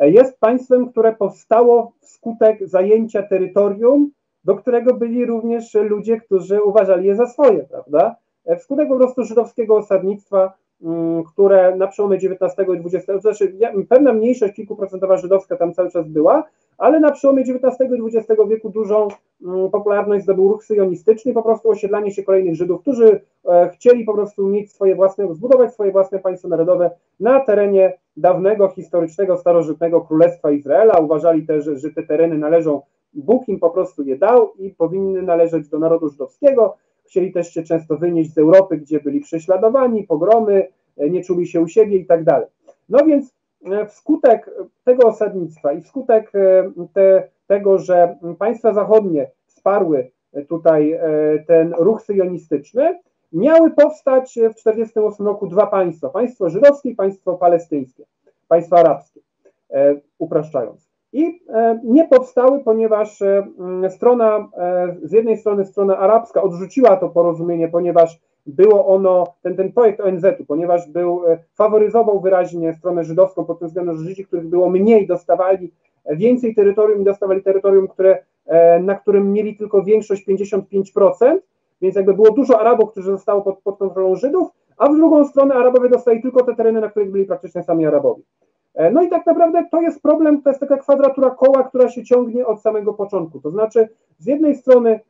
jest państwem, które powstało wskutek zajęcia terytorium do którego byli również ludzie, którzy uważali je za swoje, prawda? E, wskutek po prostu żydowskiego osadnictwa, mm, które na przełomie XIX i XX, to znaczy pewna mniejszość kilkuprocentowa żydowska tam cały czas była, ale na przełomie XIX i XX wieku dużą mm, popularność zdobył ruch syjonistyczny, po prostu osiedlanie się kolejnych Żydów, którzy e, chcieli po prostu mieć swoje własne, zbudować swoje własne państwo narodowe na terenie dawnego, historycznego, starożytnego Królestwa Izraela. Uważali też, że te tereny należą Bóg im po prostu je dał i powinny należeć do narodu żydowskiego. Chcieli też się często wynieść z Europy, gdzie byli prześladowani, pogromy, e, nie czuli się u siebie i tak dalej. No więc e, wskutek tego osadnictwa i wskutek e, te, tego, że państwa zachodnie wsparły tutaj ten ruch syjonistyczny, miały powstać w 1948 roku dwa państwa, państwo żydowskie i państwo palestyńskie, państwo arabskie, upraszczając i e, nie powstały, ponieważ e, strona, e, z jednej strony strona arabska odrzuciła to porozumienie, ponieważ było ono, ten, ten projekt ONZ-u, ponieważ był, faworyzował wyraźnie stronę żydowską pod tym względem, że Żydzi, których było mniej, dostawali więcej terytorium i dostawali terytorium, które, na którym mieli tylko większość 55%, więc jakby było dużo Arabów, którzy zostało pod, pod kontrolą Żydów, a w drugą stronę Arabowie dostali tylko te tereny, na których byli praktycznie sami Arabowie. E, no i tak naprawdę to jest problem, to jest taka kwadratura koła, która się ciągnie od samego początku. To znaczy, z jednej strony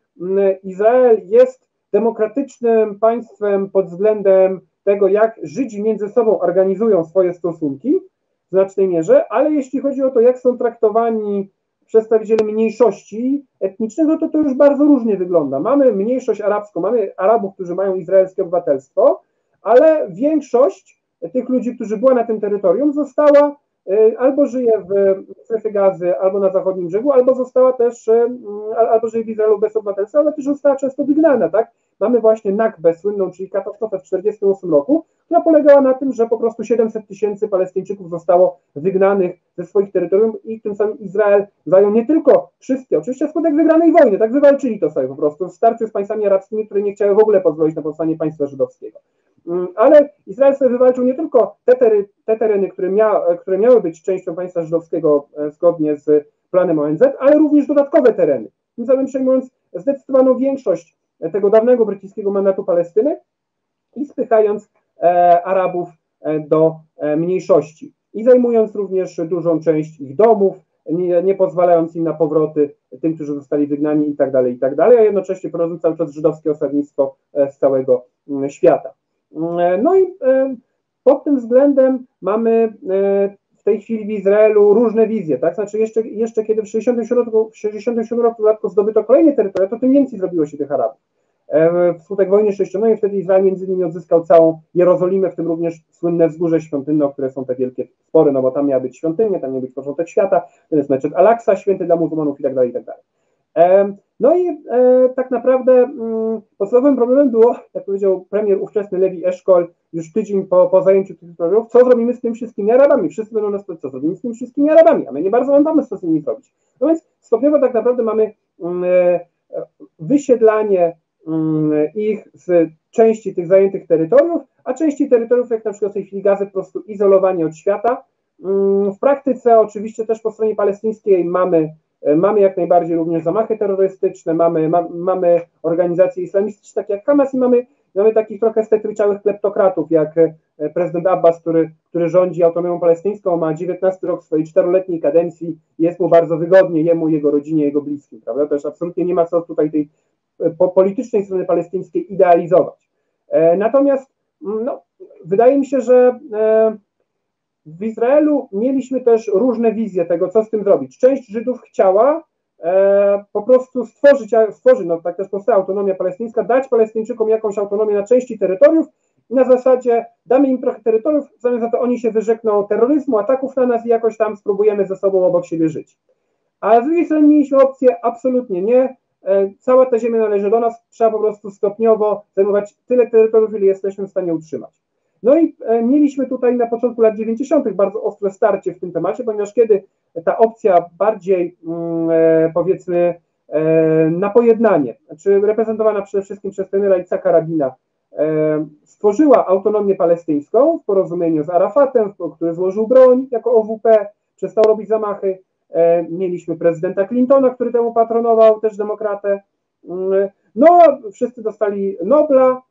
Izrael jest demokratycznym państwem pod względem tego, jak Żydzi między sobą organizują swoje stosunki w znacznej mierze, ale jeśli chodzi o to, jak są traktowani przedstawiciele mniejszości etnicznych, no to to już bardzo różnie wygląda. Mamy mniejszość arabską, mamy Arabów, którzy mają izraelskie obywatelstwo, ale większość tych ludzi, którzy była na tym terytorium, została y, albo żyje w strefie gazy, albo na zachodnim brzegu, albo została też, y, albo żyje w Izraelu bez obywatelstwa, ale też została często wygnana, tak? Mamy właśnie Nakbę słynną, czyli katastrofę w 1948 roku, która polegała na tym, że po prostu 700 tysięcy Palestyńczyków zostało wygnanych ze swoich terytorium i tym samym Izrael zajął nie tylko wszystkie, oczywiście skutek wygranej wojny, tak wywalczyli to sobie po prostu w starciu z państwami arabskimi, które nie chciały w ogóle pozwolić na powstanie państwa żydowskiego. Mm, ale Izrael sobie wywalczył nie tylko te, tery, te tereny, które, mia, które miały być częścią państwa żydowskiego e, zgodnie z planem ONZ, ale również dodatkowe tereny. Tym samym przejmując zdecydowaną większość tego dawnego brytyjskiego mandatu Palestyny i spychając e, Arabów e, do mniejszości i zajmując również dużą część ich domów, nie, nie, pozwalając im na powroty tym, którzy zostali wygnani i tak i tak dalej, a jednocześnie prowadząc cały czas żydowskie osadnictwo z całego mm, świata. E, no i e, pod tym względem mamy e, w tej chwili w Izraelu różne wizje, tak? Znaczy jeszcze, jeszcze kiedy w 67 roku, w 67 roku zdobyto kolejne terytoria, to tym więcej zrobiło się tych Arabów. Wskutek wojny sześcionowej wtedy Izrael między innymi odzyskał całą Jerozolimę, w tym również słynne wzgórze świątynne, o które są te wielkie spory, no bo tam miała być świątynia, tam miał być początek świata, to jest meczet Al-Aqsa, święty dla muzułmanów i tak dalej, i tak dalej. No i e, tak naprawdę mm, podstawowym problemem było, jak powiedział premier ówczesny Lewi Eszkol już tydzień po, po zajęciu tych wyborów, co zrobimy z tymi wszystkimi Arabami? Wszyscy będą nas pytać, co zrobimy z tymi wszystkimi Arabami, a my nie bardzo mam pomysł, co z nimi zrobić. No więc stopniowo tak naprawdę mamy mm, e, wysiedlanie mm, ich z części tych zajętych terytoriów, a części terytoriów, jak na przykład w tej chwili Gazy, po prostu izolowanie od świata. Mm, w praktyce oczywiście też po stronie palestyńskiej mamy mamy jak najbardziej również zamachy terrorystyczne, mamy, ma, mamy organizacje islamistyczne, takie jak Hamas i mamy, mamy takich trochę stetryczałych kleptokratów, jak e, prezydent Abbas, który, który rządzi autonomią palestyńską, ma 19 rok swojej czteroletniej kadencji, jest mu bardzo wygodnie, jemu, jego rodzinie, jego bliskim, prawda? Też absolutnie nie ma co tutaj tej e, po politycznej strony palestyńskiej idealizować. E, natomiast mm, no, wydaje mi się, że e, w Izraelu mieliśmy też różne wizje tego, co z tym zrobić. Część Żydów chciała e, po prostu stworzyć, stworzyć, no tak też powstała autonomia palestyńska, dać Palestyńczykom jakąś autonomię na części terytoriów i na zasadzie damy im trochę terytoriów, zamiast za to oni się wyrzekną terroryzmu, ataków na nas i jakoś tam spróbujemy ze sobą obok siebie żyć. A z drugiej strony mieliśmy opcję absolutnie nie, e, cała ta ziemia należy do nas, trzeba po prostu stopniowo zajmować tyle terytoriów, ile jesteśmy w stanie utrzymać. No i e, mieliśmy tutaj na początku lat 90. bardzo ostre starcie w tym temacie, ponieważ kiedy ta opcja bardziej mm, e, powiedzmy e, na pojednanie, czy reprezentowana przede wszystkim przez premiera Icaka Rabina, stworzyła autonomię palestyńską w porozumieniu z Arafatem, który złożył broń jako OWP, przestał robić zamachy. Mieliśmy prezydenta Clintona, który temu patronował, też demokratę. Mm, no, wszyscy dostali Nobla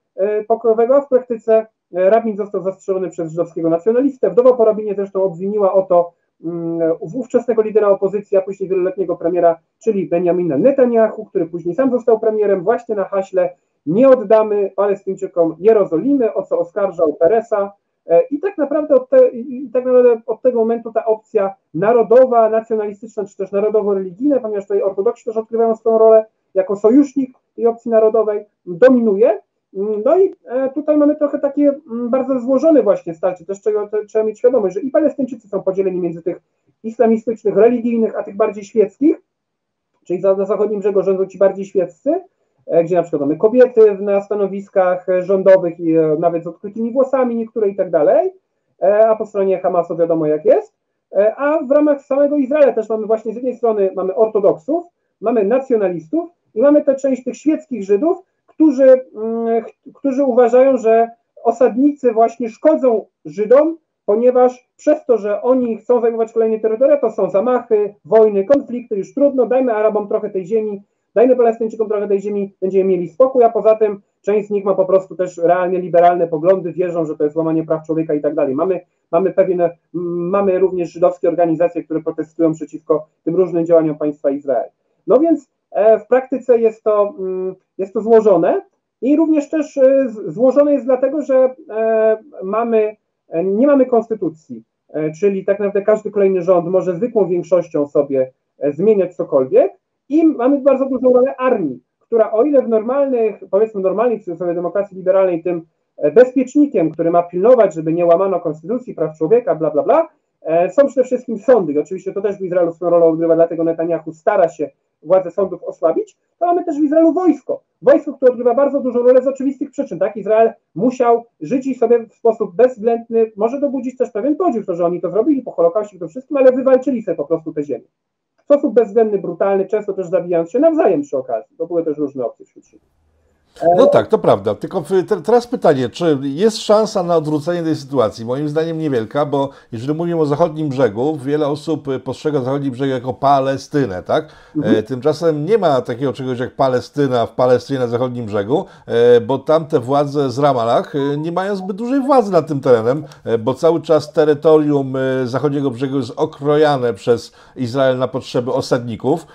pokojowego, a w praktyce rabin został zastrzelony przez żydowskiego nacjonalistę. Wdowa po rabinie zresztą obwiniła o to mm, ówczesnego lidera opozycji, a później wieloletniego premiera, czyli Benjamina Netanyahu, który później sam został premierem, właśnie na haśle nie oddamy Palestyńczykom Jerozolimy, o co oskarżał Peresa. E, I tak naprawdę od, te, i tak naprawdę od tego momentu ta opcja narodowa, nacjonalistyczna, czy też narodowo-religijna, ponieważ tutaj ortodoksi też odgrywają swoją rolę jako sojusznik tej opcji narodowej, dominuje. No i e, tutaj mamy trochę takie mm, bardzo złożone właśnie starcie, też czego trzeba mieć świadomość, że i Palestyńczycy są podzieleni między tych islamistycznych, religijnych, a tych bardziej świeckich, czyli na zachodnim brzegu rządzą ci bardziej świeccy, e, gdzie na przykład mamy kobiety na stanowiskach rządowych i e, nawet z odkrytymi włosami niektóre i tak dalej, a po stronie Hamasu wiadomo jak jest, a w ramach samego Izraela też mamy właśnie z jednej strony mamy ortodoksów, mamy nacjonalistów i mamy tę część tych świeckich Żydów, którzy, mm, którzy uważają, że osadnicy właśnie szkodzą Żydom, ponieważ przez to, że oni chcą zajmować kolejne terytoria, to są zamachy, wojny, konflikty, już trudno, dajmy Arabom trochę tej ziemi, dajmy Palestyńczykom trochę tej ziemi, będziemy mieli spokój, a poza tym część z nich ma po prostu też realnie liberalne poglądy, wierzą, że to jest łamanie praw człowieka i tak dalej. Mamy, mamy pewien, mamy również żydowskie organizacje, które protestują przeciwko tym różnym działaniom państwa Izrael. No więc w praktyce jest to, mm, jest to złożone. I również też złożone jest dlatego, że mamy, nie mamy konstytucji, czyli tak naprawdę każdy kolejny rząd może zwykłą większością sobie zmieniać cokolwiek i mamy bardzo dużą rolę armii, która o ile w normalnych, powiedzmy normalnej cudzysłowie demokracji liberalnej tym bezpiecznikiem, który ma pilnować, żeby nie łamano konstytucji, praw człowieka, bla, bla, bla, e, są przede wszystkim sądy. Oczywiście to też w Izraelu swoją rolę odgrywa, dlatego Netanyahu stara się władzę sądów osłabić, to mamy też w Izraelu wojsko. Wojsko, które odgrywa bardzo dużą rolę z oczywistych przyczyn. Tak? Izrael musiał żyć i sobie w sposób bezwzględny, może dobudzić też pewien podziw, to, że oni to zrobili po Holokauście to wszystkim, ale wywalczyli sobie po prostu te ziemię. W sposób bezwzględny, brutalny, często też zabijając się nawzajem przy okazji. To były też różne opcje wśród siebie. No tak, to prawda. Tylko teraz pytanie, czy jest szansa na odwrócenie tej sytuacji? Moim zdaniem niewielka, bo jeżeli mówimy o zachodnim brzegu, wiele osób postrzega zachodni brzeg jako Palestynę, tak? Mhm. E, tymczasem nie ma takiego czegoś jak Palestyna w Palestynie na zachodnim brzegu, e, bo tamte władze z Ramallah e, nie mają zbyt dużej władzy nad tym terenem, bo cały czas terytorium zachodniego brzegu jest okrojane przez Izrael na potrzeby osadników.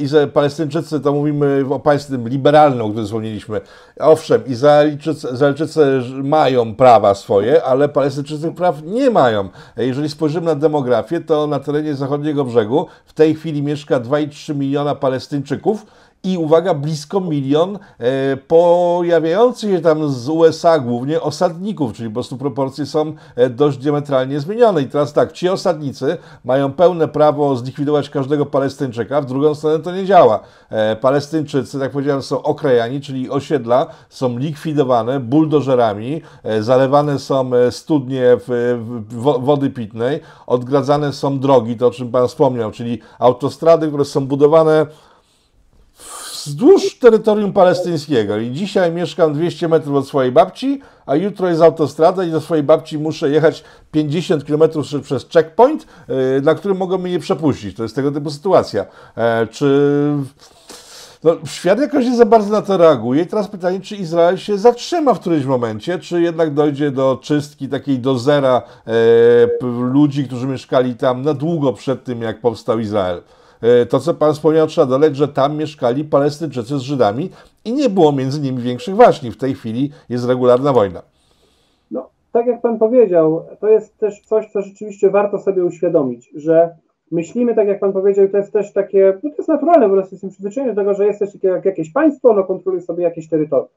Izrael, Palestyńczycy, to mówimy o państwie liberalnym, o którym wspomnieliśmy, mówiliśmy. Owszem, Izraelczycy, Izraelczycy mają prawa swoje, ale Palestyńczycy praw nie mają. Jeżeli spojrzymy na demografię, to na terenie zachodniego brzegu w tej chwili mieszka 2,3 miliona Palestyńczyków, i uwaga, blisko milion e, pojawiających się tam z USA głównie osadników, czyli po prostu proporcje są e, dość diametralnie zmienione. I teraz tak, ci osadnicy mają pełne prawo zlikwidować każdego Palestyńczyka, w drugą stronę to nie działa. E, Palestyńczycy, tak powiedziałem, są okrajani, czyli osiedla są likwidowane buldożerami, e, zalewane są e, studnie w, w, wody pitnej, odgradzane są drogi, to o czym Pan wspomniał, czyli autostrady, które są budowane wzdłuż terytorium palestyńskiego i dzisiaj mieszkam 200 metrów od swojej babci, a jutro jest autostrada i do swojej babci muszę jechać 50 km przez checkpoint, e, na którym mogą mnie nie przepuścić. To jest tego typu sytuacja. E, czy no, świat jakoś nie za bardzo na to reaguje. Teraz pytanie, czy Izrael się zatrzyma w którymś momencie, czy jednak dojdzie do czystki takiej do zera e, ludzi, którzy mieszkali tam na długo przed tym, jak powstał Izrael. E, to, co Pan wspomniał, trzeba dodać, że tam mieszkali Palestyńczycy z Żydami i nie było między nimi większych waśni. W tej chwili jest regularna wojna. No, tak jak Pan powiedział, to jest też coś, co rzeczywiście warto sobie uświadomić, że myślimy, tak jak Pan powiedział, to jest też takie, no to jest naturalne, bo jesteśmy przyzwyczajeni do tego, że jest też takie jak jakieś państwo, ono kontroluje sobie jakieś terytorium.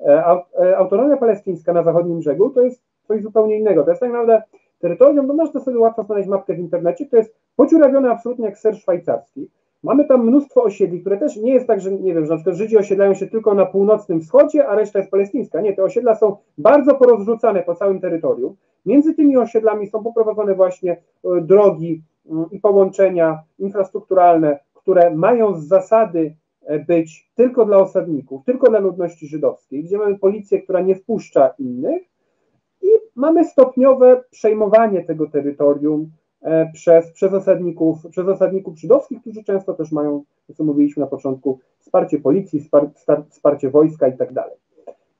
E, e, autonomia palestyńska na zachodnim brzegu to jest coś zupełnie innego. To jest tak naprawdę terytorium, no można sobie łatwo znaleźć mapkę w internecie, to jest podziurawione absolutnie jak ser szwajcarski. Mamy tam mnóstwo osiedli, które też nie jest tak, że nie wiem, że na przykład Żydzi osiedlają się tylko na północnym wschodzie, a reszta jest palestyńska. Nie, te osiedla są bardzo porozrzucane po całym terytorium. Między tymi osiedlami są poprowadzone właśnie e, drogi mm, i połączenia infrastrukturalne, które mają z zasady e, być tylko dla osadników, tylko dla ludności żydowskiej, gdzie mamy policję, która nie wpuszcza innych i mamy stopniowe przejmowanie tego terytorium, E, przez, przez, osadników, przez osadników żydowskich, którzy często też mają, co mówiliśmy na początku, wsparcie policji, wsparcie wojska i tak dalej.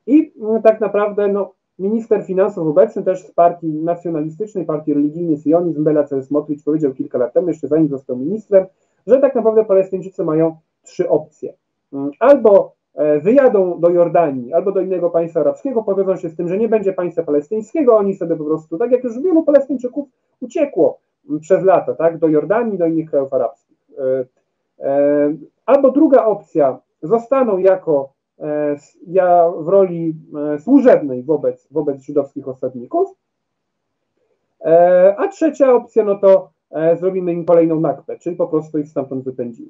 I no, tak naprawdę no, minister finansów obecny też z partii nacjonalistycznej, partii religijnej Sionizm, Bela Smotrich powiedział kilka lat temu, jeszcze zanim został ministrem, że tak naprawdę Palestyńczycy mają trzy opcje. Mm, albo wyjadą do Jordanii albo do innego państwa arabskiego, powiedzą się z tym, że nie będzie państwa palestyńskiego, oni sobie po prostu, tak jak już wielu Palestyńczyków uciekło przez lata, tak, do Jordanii, do innych krajów arabskich. E, e, albo druga opcja, zostaną jako e, ja w roli służebnej wobec, wobec żydowskich osadników, a trzecia opcja, no to zrobimy im kolejną nakpę, czyli po prostu ich stamtąd wypędzimy.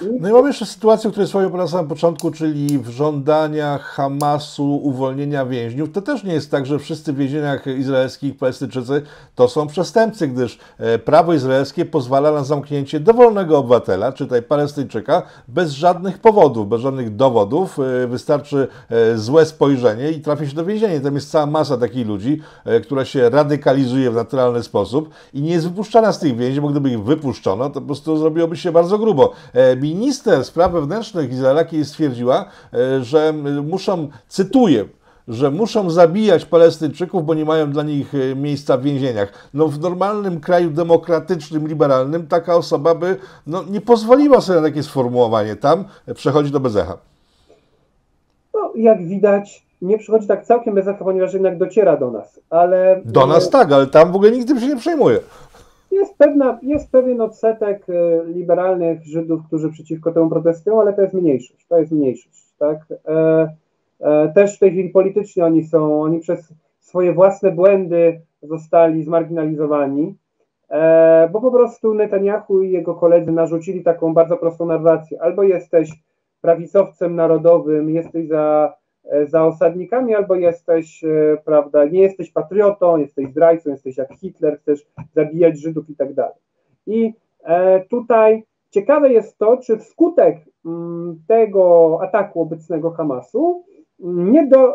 No i mamy jeszcze sytuację, o której słowo na samym początku, czyli w żądaniach Hamasu uwolnienia więźniów. To też nie jest tak, że wszyscy w więzieniach izraelskich Palestyńczycy to są przestępcy, gdyż e, prawo izraelskie pozwala na zamknięcie dowolnego obywatela, czy tutaj Palestyńczyka, bez żadnych powodów, bez żadnych dowodów. E, wystarczy e, złe spojrzenie i trafi się do więzienia. Tam jest cała masa takich ludzi, która się radykalizuje w naturalny sposób i nie jest wypuszczana z tych więzień, bo gdyby ich wypuszczono, to po prostu zrobiłoby się bardzo grubo minister spraw wewnętrznych Izraela stwierdziła, e, że muszą, cytuję, że muszą zabijać Palestyńczyków, bo nie mają dla nich e, miejsca w więzieniach. No w normalnym kraju demokratycznym, liberalnym taka osoba by no, nie pozwoliła sobie na takie sformułowanie. Tam przechodzi do bezecha. jak widać, nie przychodzi tak całkiem bez echa, ponieważ jednak dociera do nas, ale... Do nas tak, ale tam w ogóle nikt tym się nie przejmuje. Jest, pewna, jest pewien odsetek e, liberalnych Żydów, którzy przeciwko temu protestują, ale to jest mniejszość, to jest mniejszość, tak? E, e, też w tej chwili politycznie oni są, oni przez swoje własne błędy zostali zmarginalizowani, e, bo po prostu Netanyahu i jego koledzy narzucili taką bardzo prostą narrację. Albo jesteś prawicowcem narodowym, jesteś za, za osadnikami, albo jesteś, e, prawda, nie jesteś patriotą, jesteś zdrajcą, jesteś jak Hitler, chcesz zabijać Żydów i tak dalej. I tutaj ciekawe jest to, czy wskutek mm, tego ataku obecnego Hamasu nie do,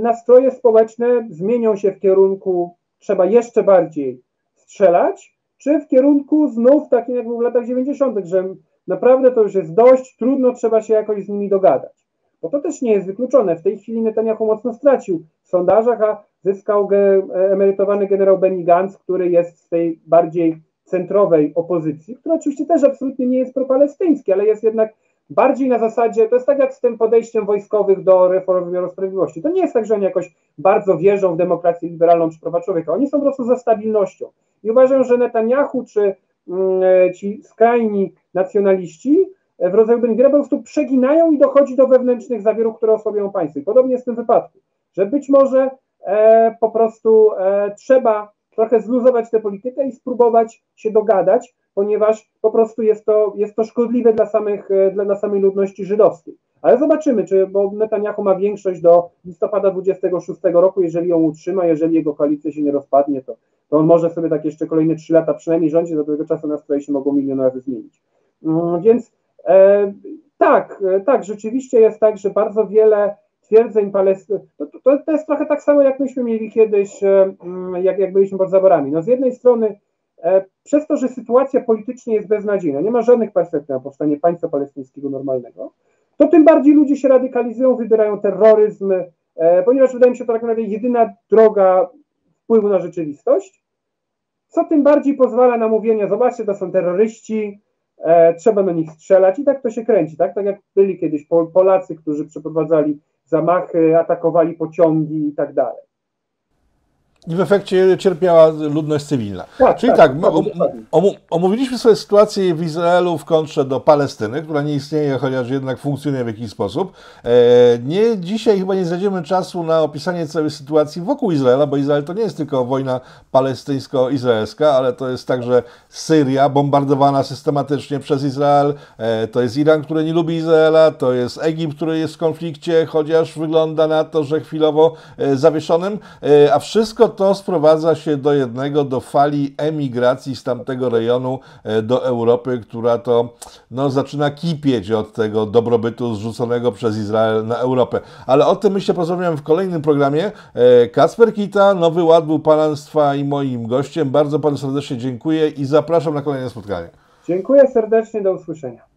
nastroje społeczne zmienią się w kierunku trzeba jeszcze bardziej strzelać, czy w kierunku znów takim jak było w latach 90., że naprawdę to już jest dość, trudno, trzeba się jakoś z nimi dogadać. Bo to też nie jest wykluczone. W tej chwili Netanyahu mocno stracił w sondażach, a zyskał ge, emerytowany generał Benny Gantz, który jest z tej bardziej centrowej opozycji, która oczywiście też absolutnie nie jest propalestyński, ale jest jednak bardziej na zasadzie, to jest tak jak z tym podejściem wojskowych do reformy wymiaru sprawiedliwości. To nie jest tak, że oni jakoś bardzo wierzą w demokrację liberalną czy prawa człowieka. Oni są po prostu za stabilnością. I uważają, że Netanyahu czy mm, ci skrajni nacjonaliści w rodzaju Bengira po prostu przeginają i dochodzi do wewnętrznych zawierów, które osłabiają państwo. I podobnie jest w tym wypadku, że być może e, po prostu e, trzeba trochę zluzować tę politykę i spróbować się dogadać, ponieważ po prostu jest to, jest to szkodliwe dla, samych, e, dla, dla samej ludności żydowskiej. Ale zobaczymy, czy, bo Netanyahu ma większość do listopada 26 roku, jeżeli ją utrzyma, jeżeli jego koalicja się nie rozpadnie, to, to on może sobie tak jeszcze kolejne 3 lata przynajmniej rządzić, do tego czasu nastroje się mogą milion razy zmienić. Mm, więc e, tak, e, tak, rzeczywiście jest tak, że bardzo wiele twierdzeń Palestyny, to, to, to, jest trochę tak samo, jak myśmy mieli kiedyś, e, mm, jak, jak byliśmy pod zaborami. No z jednej strony E, przez to, że sytuacja politycznie jest beznadziejna, nie ma żadnych perspektyw na powstanie państwa palestyńskiego normalnego, to tym bardziej ludzie się radykalizują, wybierają terroryzm, e, ponieważ wydaje mi się to tak naprawdę jedyna droga wpływu na rzeczywistość, co tym bardziej pozwala na mówienie, zobaczcie, to są terroryści, e, trzeba na nich strzelać i tak to się kręci, tak, tak jak byli kiedyś Polacy, którzy przeprowadzali zamachy, atakowali pociągi i tak dalej. I w efekcie cierpiała ludność cywilna. Tak, Czyli tak, tak omówiliśmy sobie sytuację w Izraelu w kontrze do Palestyny, która nie istnieje, chociaż jednak funkcjonuje w jakiś sposób. E, nie, dzisiaj chyba nie znajdziemy czasu na opisanie całej sytuacji wokół Izraela, bo Izrael to nie jest tylko wojna palestyńsko-izraelska, ale to jest także Syria bombardowana systematycznie przez Izrael, e, to jest Iran, który nie lubi Izraela, to jest Egipt, który jest w konflikcie, chociaż wygląda na to, że chwilowo e, zawieszonym, a wszystko to sprowadza się do jednego, do fali emigracji z tamtego rejonu e, do Europy, która to no, zaczyna kipieć od tego dobrobytu zrzuconego przez Izrael na Europę. Ale o tym myślę porozmawiam w kolejnym programie. E, Kacper Kita, Nowy Ład był Państwa i moim gościem. Bardzo Panu serdecznie dziękuję i zapraszam na kolejne spotkanie. Dziękuję serdecznie, do usłyszenia.